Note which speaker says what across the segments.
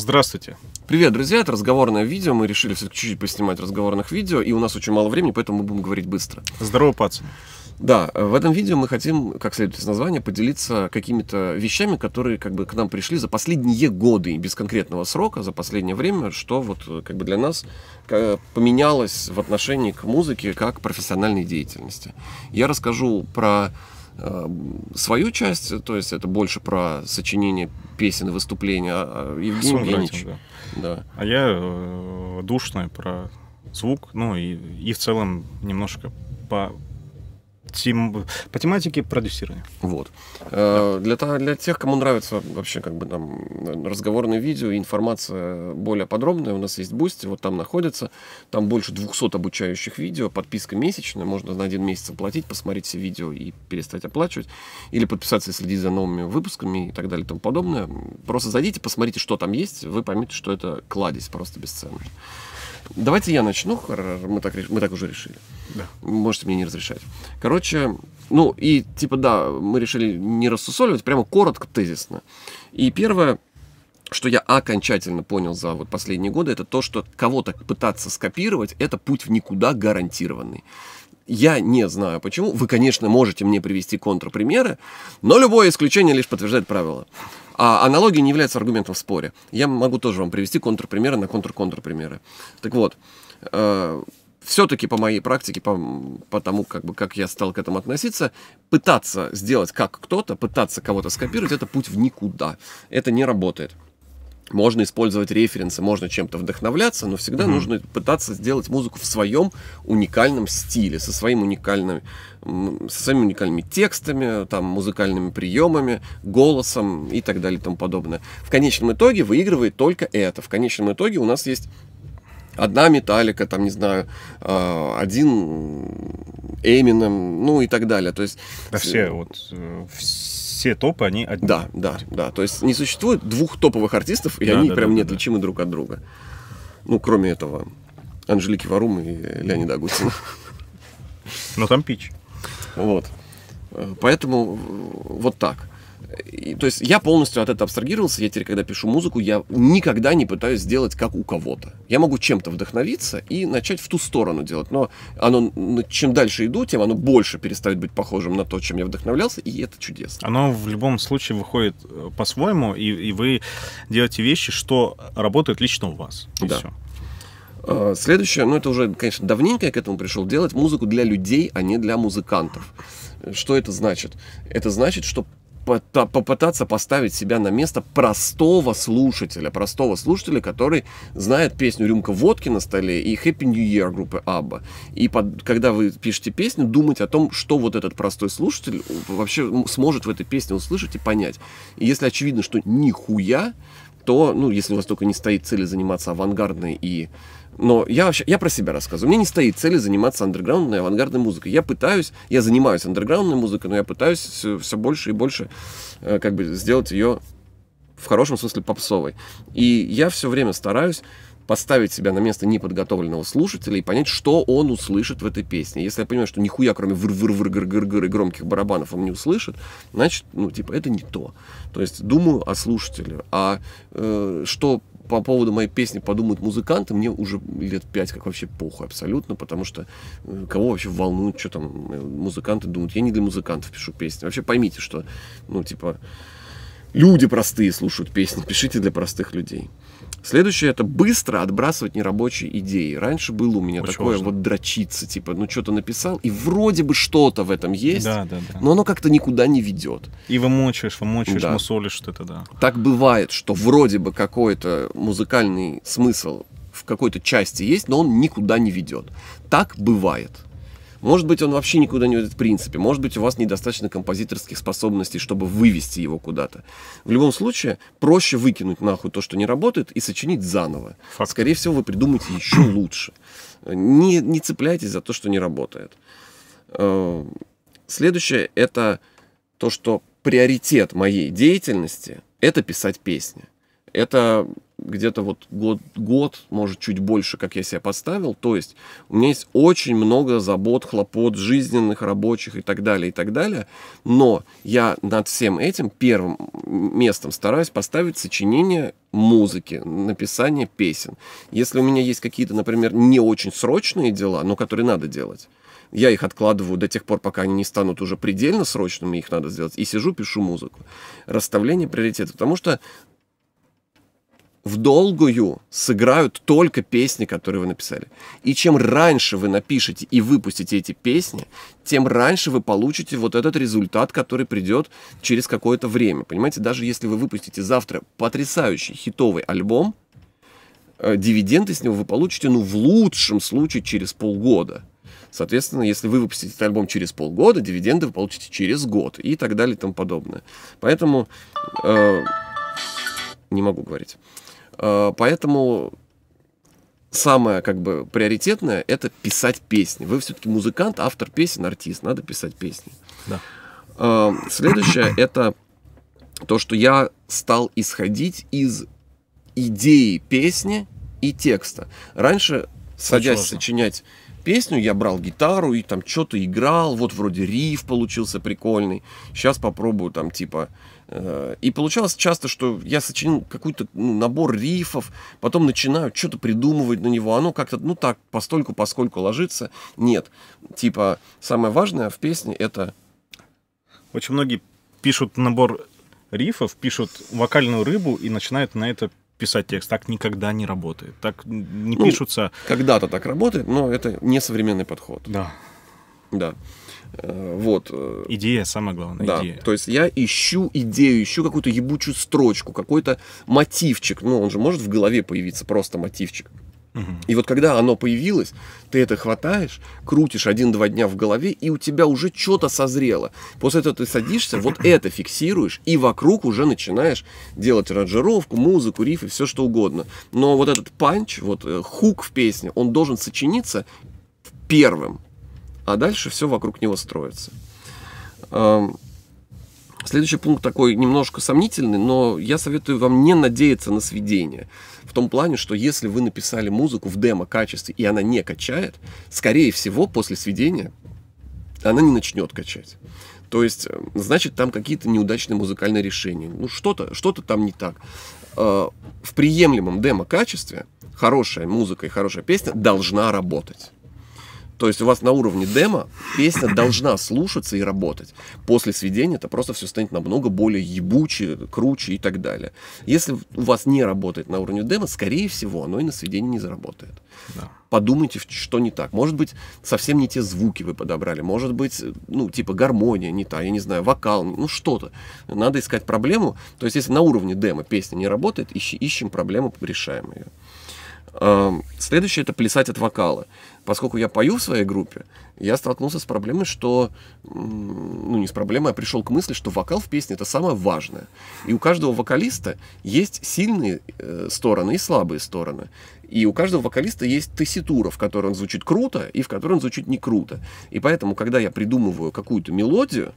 Speaker 1: Здравствуйте.
Speaker 2: Привет, друзья, это разговорное видео. Мы решили все-таки чуть-чуть поснимать разговорных видео, и у нас очень мало времени, поэтому мы будем говорить быстро.
Speaker 1: Здорово, пацаны.
Speaker 2: Да, в этом видео мы хотим, как следует из названия, поделиться какими-то вещами, которые как бы к нам пришли за последние годы, без конкретного срока, за последнее время, что вот как бы для нас поменялось в отношении к музыке как профессиональной деятельности. Я расскажу про э, свою часть, то есть это больше про сочинение песен и выступления а, а Евгений Евгеньевич.
Speaker 1: Да. да. А я э, душная про звук, ну и, и в целом немножко по тем, по тематике продюсирования.
Speaker 2: Вот. Да. Для, для тех, кому нравится вообще как бы там разговорное видео, информация более подробная, у нас есть Boosty, вот там находится, там больше 200 обучающих видео, подписка месячная, можно на один месяц оплатить, посмотреть все видео и перестать оплачивать, или подписаться и следить за новыми выпусками и так далее и тому подобное. Просто зайдите, посмотрите, что там есть, вы поймете, что это кладезь просто бесценная. Давайте я начну, мы так, мы так уже решили.
Speaker 1: Да.
Speaker 2: Можете мне не разрешать. Короче, ну и типа да, мы решили не рассусоливать, прямо коротко, тезисно. И первое, что я окончательно понял за вот последние годы, это то, что кого-то пытаться скопировать, это путь в никуда гарантированный. Я не знаю почему. Вы, конечно, можете мне привести контрпримеры, но любое исключение лишь подтверждает правило. А аналогия не является аргументом в споре. Я могу тоже вам привести контрпримеры на контр-контрпримеры. Так вот, э, все-таки по моей практике, по, по тому, как, бы, как я стал к этому относиться, пытаться сделать как кто-то, пытаться кого-то скопировать, это путь в никуда. Это не работает. Можно использовать референсы, можно чем-то вдохновляться, но всегда mm-hmm. нужно пытаться сделать музыку в своем уникальном стиле, со своим уникальным, со своими уникальными текстами, там, музыкальными приемами, голосом и так далее и тому подобное. В конечном итоге выигрывает только это. В конечном итоге у нас есть одна металлика, там, не знаю, а, один Эмином, ну и так далее. То есть...
Speaker 1: Да все, вот, э, все топы, они
Speaker 2: одни. Да, да, да. То есть не существует двух топовых артистов, и да, они да, прям да, неотличимы да. друг от друга. Ну, кроме этого, Анжелики Варум и Леонида Агутина.
Speaker 1: Но там пич.
Speaker 2: Вот. Поэтому вот так. И, то есть я полностью от этого абстрагировался. Я теперь, когда пишу музыку, я никогда не пытаюсь сделать как у кого-то. Я могу чем-то вдохновиться и начать в ту сторону делать. Но оно, чем дальше иду, тем оно больше перестает быть похожим на то, чем я вдохновлялся, и это чудесно.
Speaker 1: Оно в любом случае выходит э, по-своему, и, и вы делаете вещи, что работают лично у вас. И
Speaker 2: да. все. А, следующее, ну это уже, конечно, давненько я к этому пришел, делать музыку для людей, а не для музыкантов. Что это значит? Это значит, что попытаться поставить себя на место простого слушателя, простого слушателя, который знает песню «Рюмка водки на столе» и «Happy New Year» группы Абба. И под, когда вы пишете песню, думать о том, что вот этот простой слушатель вообще сможет в этой песне услышать и понять. И если очевидно, что нихуя, то, ну, если у вас только не стоит цели заниматься авангардной и но я вообще, я про себя рассказываю. Меня не стоит цели заниматься андерграундной, авангардной музыкой. Я пытаюсь, я занимаюсь андерграундной музыкой, но я пытаюсь все, все больше и больше э, как бы сделать ее в хорошем смысле попсовой. И я все время стараюсь поставить себя на место неподготовленного слушателя и понять, что он услышит в этой песне. Если я понимаю, что нихуя, кроме выр выр выр гыр гыр гыр и громких барабанов он не услышит, значит, ну, типа, это не то. То есть думаю о слушателе. А э, что по поводу моей песни подумают музыканты, мне уже лет пять как вообще похуй абсолютно, потому что э, кого вообще волнует, что там э, музыканты думают. Я не для музыкантов пишу песни. Вообще поймите, что, ну, типа, люди простые слушают песни, пишите для простых людей. Следующее это быстро отбрасывать нерабочие идеи. Раньше было у меня Очень такое важно. вот дрочиться, типа, ну что-то написал, и вроде бы что-то в этом есть,
Speaker 1: да, да, да.
Speaker 2: но оно как-то никуда не ведет.
Speaker 1: И вымочишь, вымочишь, да. мусолишь что-то, да.
Speaker 2: Так бывает, что вроде бы какой-то музыкальный смысл в какой-то части есть, но он никуда не ведет. Так бывает. Может быть, он вообще никуда не ведет в принципе. Может быть, у вас недостаточно композиторских способностей, чтобы вывести его куда-то. В любом случае, проще выкинуть нахуй то, что не работает, и сочинить заново. Факт. Скорее всего, вы придумаете еще лучше. Не, не цепляйтесь за то, что не работает. Э, следующее – это то, что приоритет моей деятельности – это писать песни. Это где-то вот год, год, может, чуть больше, как я себя поставил. То есть у меня есть очень много забот, хлопот жизненных, рабочих и так далее, и так далее. Но я над всем этим первым местом стараюсь поставить сочинение музыки, написание песен. Если у меня есть какие-то, например, не очень срочные дела, но которые надо делать, я их откладываю до тех пор, пока они не станут уже предельно срочными, их надо сделать, и сижу, пишу музыку. Расставление приоритетов. Потому что в долгую сыграют только песни, которые вы написали. И чем раньше вы напишете и выпустите эти песни, тем раньше вы получите вот этот результат, который придет через какое-то время. Понимаете, даже если вы выпустите завтра потрясающий хитовый альбом, э, дивиденды с него вы получите, ну, в лучшем случае через полгода. Соответственно, если вы выпустите этот альбом через полгода, дивиденды вы получите через год и так далее и тому подобное. Поэтому э, не могу говорить. Э, поэтому самое как бы приоритетное это писать песни. Вы все-таки музыкант, автор песен, артист, надо писать песни.
Speaker 1: Да.
Speaker 2: Э, следующее это то, что я стал исходить из идеи песни и текста. Раньше, садясь
Speaker 1: сложно.
Speaker 2: сочинять песню, я брал гитару и там что-то играл, вот вроде риф получился прикольный, сейчас попробую там типа... э, И получалось часто, что я сочинил какой-то ну, набор рифов, потом начинаю что-то придумывать на него, оно как-то, ну так, постольку, поскольку ложится. Нет, типа, самое важное в песне это
Speaker 1: Очень многие пишут набор рифов, пишут вокальную рыбу и начинают на это писать текст. Так никогда не работает. Так не
Speaker 2: Ну,
Speaker 1: пишутся...
Speaker 2: когда-то так работает, но это не современный подход.
Speaker 1: Да.
Speaker 2: Да. Э, Вот. э,
Speaker 1: Идея самое главное.
Speaker 2: Да,
Speaker 1: Идея.
Speaker 2: то есть я ищу идею, ищу какую-то ебучую строчку, какой-то мотивчик. Ну, он же может в голове появиться, просто мотивчик.
Speaker 1: Мгм.
Speaker 2: И вот когда оно появилось, ты это хватаешь, крутишь один-два дня в голове, и у тебя уже что-то созрело. После этого ты садишься, вот это фиксируешь, и вокруг уже начинаешь делать аранжировку, музыку, рифы, все что угодно. Но вот этот панч, вот э, хук в песне, он должен сочиниться первым, а дальше все вокруг него строится. Ам, Следующий пункт такой немножко сомнительный, но я советую вам не надеяться на сведение. В том плане, что если вы написали музыку в демо-качестве, и она не качает, скорее всего, после сведения она не начнет качать. То есть, э, значит, там какие-то неудачные музыкальные решения. Ну, что-то что там не так. Э, В приемлемом демо-качестве хорошая музыка и хорошая песня должна работать. То есть у вас на уровне демо песня должна слушаться и работать. После сведения это просто все станет намного более ебуче, круче и так далее. Если у вас не работает на уровне демо, скорее всего, оно и на сведении не заработает.
Speaker 1: Да.
Speaker 2: Подумайте, что не так. Может быть, совсем не те звуки вы подобрали. Может быть, ну, типа гармония не та, я не знаю, вокал, ну, что-то. Надо искать проблему. То есть, если на уровне демо песня не работает, ищи- ищем проблему, решаем ее. Эм, Следующее это плясать от вокала. Поскольку я пою в своей группе, я столкнулся с проблемой, что, ну не с проблемой, а пришел к мысли, что вокал в песне это самое важное. И у каждого вокалиста есть сильные э, стороны и слабые стороны. И у каждого вокалиста есть тесситура, в которой он звучит круто и в которой он звучит не круто. И поэтому, когда я придумываю какую-то мелодию,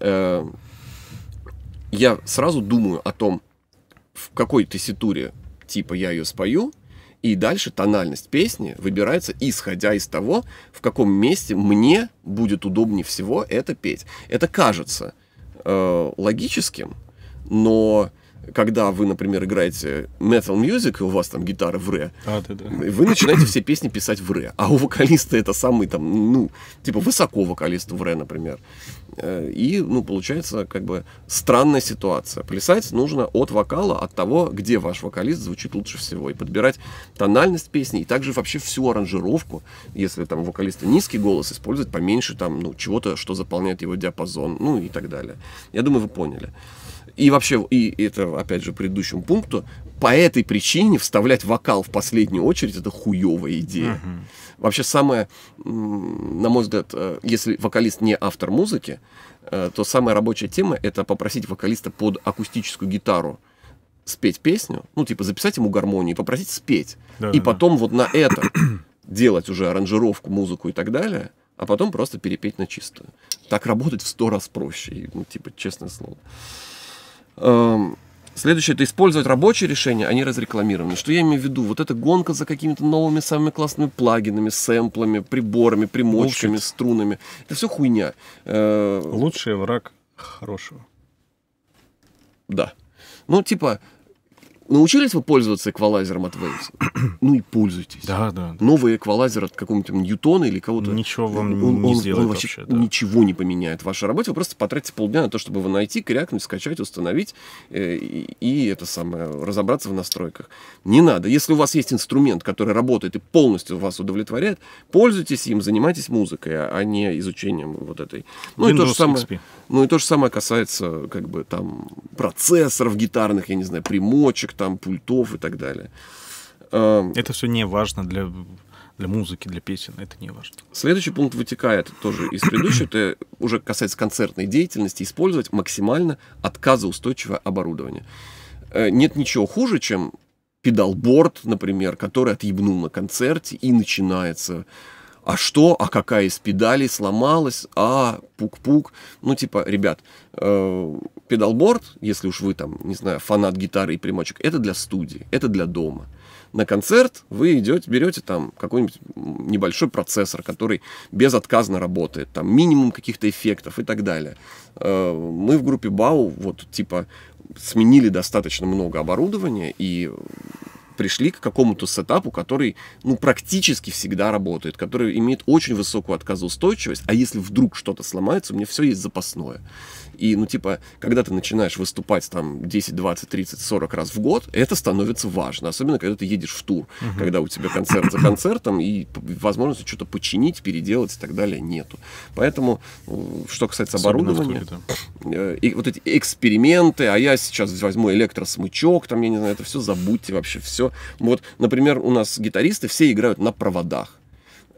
Speaker 2: э, я сразу думаю о том, в какой тесситуре типа я ее спою, и дальше тональность песни выбирается исходя из того, в каком месте мне будет удобнее всего это петь. Это кажется э, логическим, но когда вы, например, играете metal music, и у вас там гитара в ре,
Speaker 1: Да, да, да.
Speaker 2: вы начинаете все песни писать в ре. А у вокалиста это самый там, ну, типа высоко вокалист в ре, например. Э, И, ну, получается, как бы странная ситуация. Плясать нужно от вокала, от того, где ваш вокалист звучит лучше всего. И подбирать тональность песни, и также вообще всю аранжировку, если там у вокалиста низкий голос, использовать поменьше там, ну, чего-то, что заполняет его диапазон, ну, и так далее. Я думаю, вы поняли. И вообще, и это, опять же, предыдущему пункту, по этой причине вставлять вокал в последнюю очередь это хуевая идея.
Speaker 1: Мгм.
Speaker 2: Вообще самое, на мой взгляд, э, если вокалист не автор музыки, э, то самая рабочая тема это попросить вокалиста под акустическую гитару спеть песню, ну типа записать ему гармонию и попросить спеть.
Speaker 1: Да,
Speaker 2: и
Speaker 1: да, да.
Speaker 2: потом вот на это делать уже аранжировку, музыку и так далее, а потом просто перепеть на чистую. Так работать в сто раз проще, ну типа честное слово. Эм, Следующее это использовать рабочие решения, а не разрекламированные. Что я имею в виду? Вот эта гонка за какими-то новыми самыми классными плагинами, сэмплами, приборами, примочками,
Speaker 1: Bullshit.
Speaker 2: струнами. Это все хуйня. Э,
Speaker 1: Лучший враг хорошего.
Speaker 2: Да. Ну, типа, научились вы пользоваться эквалайзером от Waves? Ну и пользуйтесь.
Speaker 1: Да, да.
Speaker 2: Новый эквалайзер от какого-нибудь Ньютона или кого-то.
Speaker 1: Ничего вам
Speaker 2: он,
Speaker 1: не
Speaker 2: он-
Speaker 1: сделает
Speaker 2: он вообще,
Speaker 1: вообще, да.
Speaker 2: ничего не поменяет в вашей работе. Вы просто потратите полдня на то, чтобы его найти, крякнуть, скачать, установить э, и, и это самое, разобраться в настройках. Не надо. Если у вас есть инструмент, который работает и полностью вас удовлетворяет, пользуйтесь им, занимайтесь музыкой, а не изучением вот этой. Ну и то же самое.
Speaker 1: XP.
Speaker 2: Ну и то же самое касается как бы там процессоров гитарных, я не знаю, примочек, там пультов и так далее. Эм,
Speaker 1: Это все не важно для, для музыки, для песен. Это не важно.
Speaker 2: Следующий пункт вытекает тоже из предыдущего. Это уже касается концертной деятельности. Использовать максимально отказоустойчивое оборудование. Э, Нет ничего хуже, чем педалборд, например, который отъебнул на концерте и начинается а что, а какая из педалей сломалась, а, пук-пук. Ну, типа, ребят, э, педалборд, если уж вы там, не знаю, фанат гитары и примочек, это для студии, это для дома. На концерт вы идете, берете там какой-нибудь небольшой процессор, который безотказно работает, там минимум каких-то эффектов и так далее. Э, Мы в группе Бау вот типа сменили достаточно много оборудования и пришли к какому-то сетапу, который ну, практически всегда работает, который имеет очень высокую отказоустойчивость, а если вдруг что-то сломается, у меня все есть запасное. И, ну, типа, когда ты начинаешь выступать там 10, 20, 30, 40 раз в год, это становится важно. Особенно, когда ты едешь в тур, когда у тебя концерт за концертом, и возможности что-то починить, переделать и так далее нету. Поэтому, э, что касается
Speaker 1: Особенно
Speaker 2: оборудования,
Speaker 1: туре, да.
Speaker 2: э, и вот эти эксперименты, а я сейчас возьму электросмычок, там, я не знаю, это все забудьте вообще, все. Вот, например, у нас гитаристы все играют на проводах.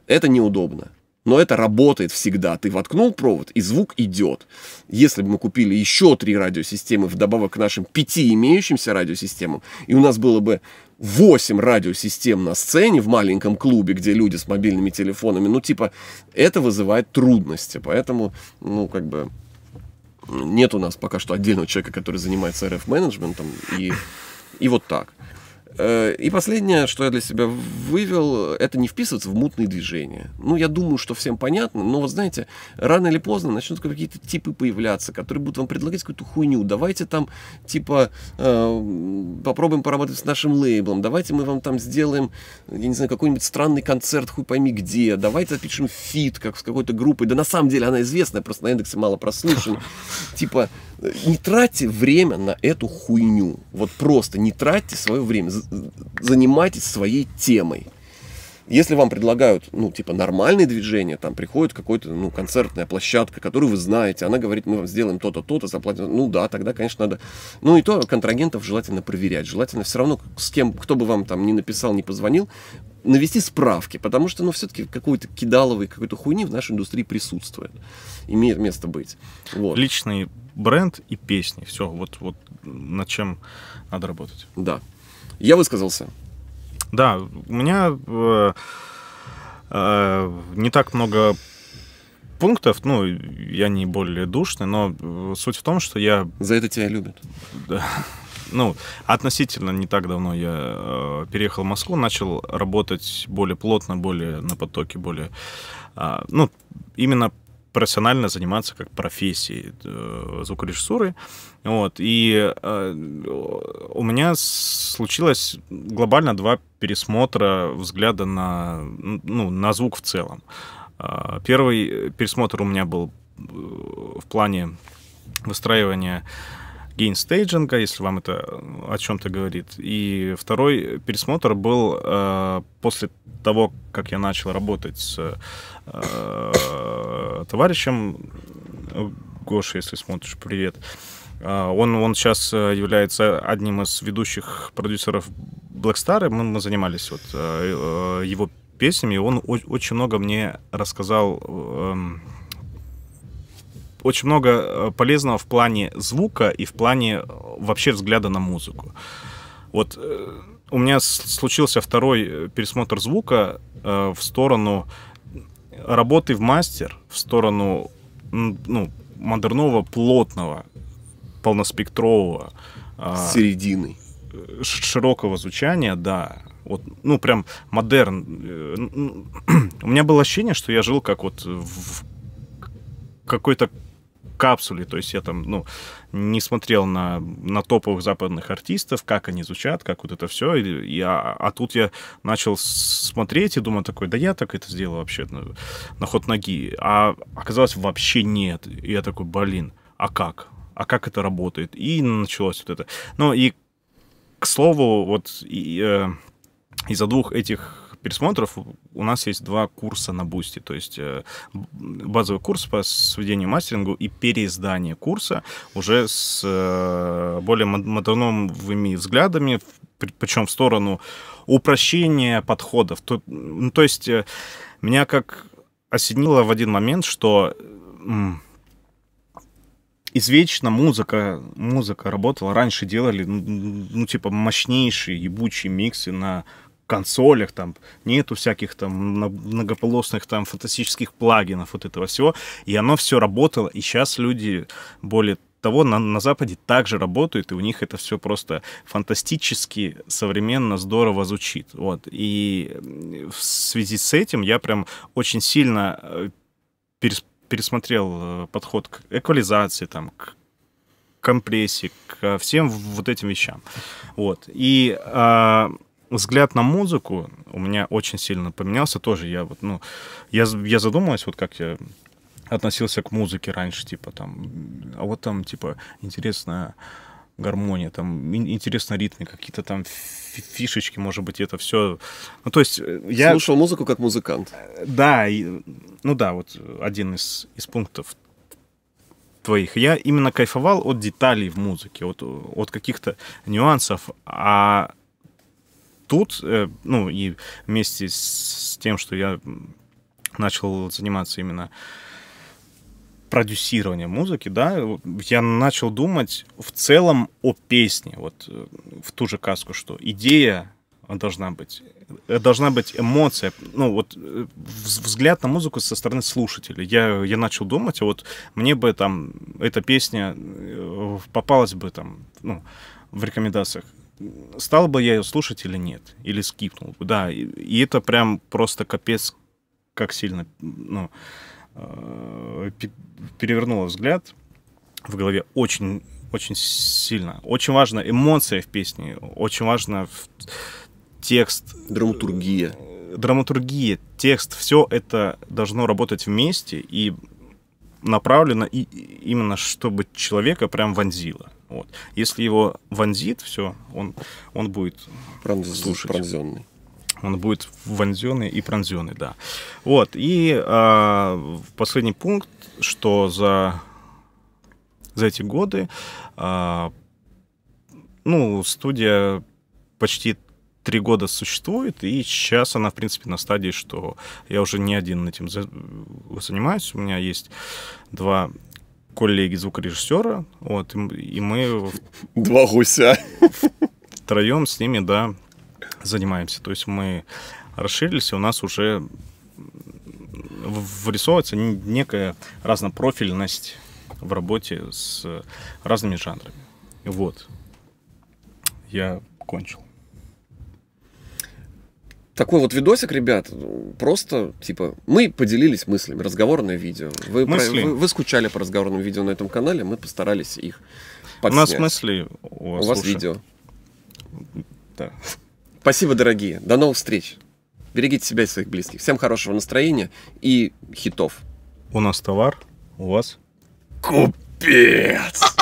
Speaker 2: Это неудобно. Но это работает всегда. Ты воткнул провод, и звук идет. Если бы мы купили еще три радиосистемы вдобавок к нашим пяти имеющимся радиосистемам, и у нас было бы 8 радиосистем на сцене в маленьком клубе, где люди с мобильными телефонами, ну, типа, это вызывает трудности. Поэтому, ну, как бы, нет у нас пока что отдельного человека, который занимается RF-менеджментом, и, и вот так. Э, И последнее, что я для себя вывел, это не вписываться в мутные движения. Ну, я думаю, что всем понятно, но вот знаете, рано или поздно начнут какие-то типы появляться, которые будут вам предлагать какую-то хуйню. Давайте там, типа, э, попробуем поработать с нашим лейблом, давайте мы вам там сделаем, я не знаю, какой-нибудь странный концерт, хуй пойми где, давайте запишем фит, как с какой-то группой. Да на самом деле она известная, просто на индексе мало прослушаний. Типа, не тратьте время на эту хуйню. Вот просто не тратьте свое время. Занимайтесь своей темой. Если вам предлагают, ну, типа, нормальные движения, там приходит какой-то, ну, концертная площадка, которую вы знаете, она говорит, мы вам сделаем то-то, то-то, заплатим, ну, да, тогда, конечно, надо, ну, и то контрагентов желательно проверять, желательно все равно с кем, кто бы вам там не написал, не позвонил, навести справки, потому что, ну, все-таки какой-то кидаловый, какой-то хуйни в нашей индустрии присутствует, имеет место быть. Вот.
Speaker 1: Личный бренд и песни. Все, вот, вот над чем надо работать.
Speaker 2: Да. Я высказался.
Speaker 1: Да, у меня э, э, не так много пунктов, ну, я не более душный, но э, суть в том, что я,
Speaker 2: За это тебя любят.
Speaker 1: да, ну, относительно не так давно я э, переехал в Москву, начал работать более плотно, более на потоке, более, а, ну, именно профессионально заниматься как профессией э, звукорежиссурой. Вот. И э, у меня случилось глобально два пересмотра взгляда на, ну, на звук в целом. А, Первый пересмотр у меня был э, в плане выстраивания гейнстейджинга, если вам это о чем-то говорит. И второй пересмотр был э, после того, как я начал работать с э, товарищем э, Гоша, если смотришь, привет. А, Он, он сейчас э, является одним из ведущих продюсеров Black Star, мы, мы занимались вот э, э, его песнями, и он очень много мне рассказал очень много э, полезного в плане звука и в плане э, вообще взгляда на музыку. Вот э, у меня случился второй пересмотр звука в сторону работы в мастер, в сторону ну, модернового, плотного, полноспектрового, а,
Speaker 2: Серединой.
Speaker 1: ш- широкого звучания, да. Вот, ну, прям модерн. У меня было ощущение, что я жил как вот в какой-то капсуле, то есть я там, ну, не смотрел на, на топовых западных артистов, как они звучат, как вот это все, и, и- а, а тут я начал смотреть и думаю такой, да я так это сделал вообще на, на ход ноги, а оказалось вообще нет, и я такой, блин, а как? А как это работает? И началось вот это. Ну и к слову, вот и, э, из-за двух этих пересмотров у нас есть два курса на Boosty, то есть э, базовый курс по сведению мастерингу и переиздание курса уже с э, более мод- модерновыми взглядами, причем в сторону упрощения подходов. То, ну, то есть э, меня как осенило в один момент, что извечно музыка, музыка работала. Раньше делали, ну, типа, мощнейшие ебучие миксы на консолях, там нету всяких там мно- многополосных там фантастических плагинов, вот этого всего. И оно все работало. И сейчас люди более того, на, на Западе также работают, и у них это все просто фантастически, современно, здорово звучит. Вот. И в связи с этим я прям очень сильно э, перес- пересмотрел э, подход к эквализации, там, к компрессии, к всем вот этим вещам. Вот. И а, взгляд на музыку у меня очень сильно поменялся тоже. Я вот, ну, я, я задумалась, вот как я относился к музыке раньше, типа там, а вот там, типа, интересная гармония, там, ин- интересно ритмы, какие-то там фи- фишечки, может быть, это все. Ну, то есть э, я...
Speaker 2: Слушал музыку как музыкант.
Speaker 1: Да, и- ну да, вот один из, из пунктов твоих. Я именно кайфовал от деталей в музыке, от, от каких-то нюансов, а тут, э, ну и вместе с, тем, что я начал заниматься именно продюсированием музыки, да, я начал думать в целом о песне, вот э, в ту же каску, что идея должна быть, э, должна быть эмоция, ну вот вз- взгляд на музыку со стороны слушателя. Я, я начал думать, а вот мне бы там эта песня попалась бы там, ну, в рекомендациях. Стал бы я ее слушать или нет? Или скипнул бы? Да, и, и это прям просто капец, как сильно, ну, э, пе- перевернуло взгляд в голове очень, очень сильно. Очень важна эмоция в песне, очень важно текст,
Speaker 2: Драматургия.
Speaker 1: драматургия, текст, все это должно работать вместе и направлено и именно, чтобы человека прям вонзило. Вот. Если его вонзит, все, он, он будет
Speaker 2: Пронз-
Speaker 1: Слушать.
Speaker 2: Пронзенный.
Speaker 1: он будет вонзенный и пронзенный, да. Вот, и а, последний пункт, что за, за эти годы, а, ну, студия почти три года существует, и сейчас она, в принципе, на стадии, что я уже не один этим за- занимаюсь. У меня есть два коллеги звукорежиссера, вот, и мы
Speaker 2: Два гуся.
Speaker 1: втроем с ними, да, занимаемся. То есть мы расширились, и у нас уже вырисовывается некая разнопрофильность в работе с разными жанрами. Вот. Я кончил.
Speaker 2: Такой вот видосик, ребят, просто, типа, мы поделились мыслями, разговорное видео. Вы, про-
Speaker 1: Мысли.
Speaker 2: вы, вы скучали по разговорным видео на этом канале, мы постарались их
Speaker 1: У нас
Speaker 2: подснять.
Speaker 1: мысли, у
Speaker 2: У
Speaker 1: вас,
Speaker 2: вас
Speaker 1: слушай,
Speaker 2: видео.
Speaker 1: да.
Speaker 2: Спасибо, дорогие. До новых встреч. Берегите себя и своих близких. Всем хорошего настроения и хитов.
Speaker 1: У нас товар, у вас
Speaker 2: Купец!